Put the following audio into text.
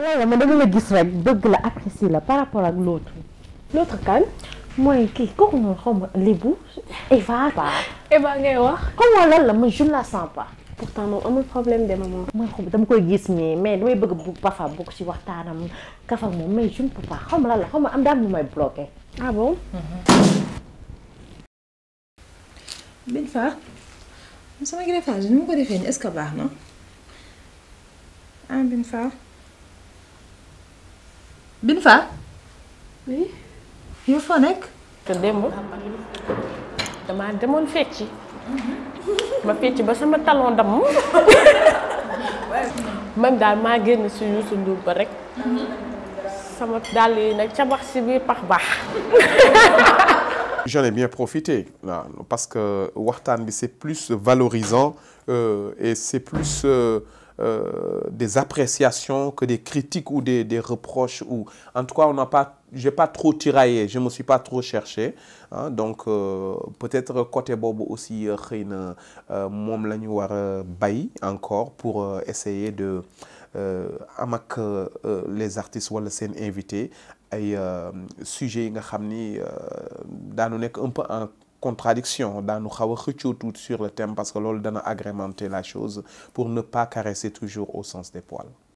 lan la man dama la gis rek bëgg la apprécier la par rapport ak l'autre. L'autre kan? Mooy kii kooku noonu xaw ma Lébu Eva. Pas Eva ngay wax. Xaw ma lan la man je ne la sens pas. Pourtant moom amul problème de maman. Man xaw ma dama koy gis mais mais damay bëgg bu parfois bokk ci waxtaanam kafa moom mais je ne peux pas. Xaw ma lan la xaw ma am daal mu may bloqué. Ah bon? Bin Fa sama greffage ni mu ko defee nii est-ce que baax na? Ah Bin Fa Bin Fa? Oui. Yow foo nekk? Te démb damaa demoon fecci. Ma fecci ba sama talon damm. Même daal maa génn si Youssou Ndour ba rek. Sama dàll yi nag cabax si biir pax baax J'en ai bien profité là, parce que waxtaan bi c'est plus valorisant euh, et c'est plus euh, euh, des appréciations que des critiques ou des, reproches ou en tout cas on n'a pas j'ai pas trop tiraillé je me suis pas trop cherché hein, donc euh, peut-être côté boobu aussi na moom la bay encore pour euh, essayer de am ak les artistes wala seen invité ay sujets yi nga un peu contradiction. Daanu xaw a xëccoo tuuti sur le thème parce que loolu dana agrémenter la chose pour ne pas caresser toujours au sens des poils